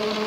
you.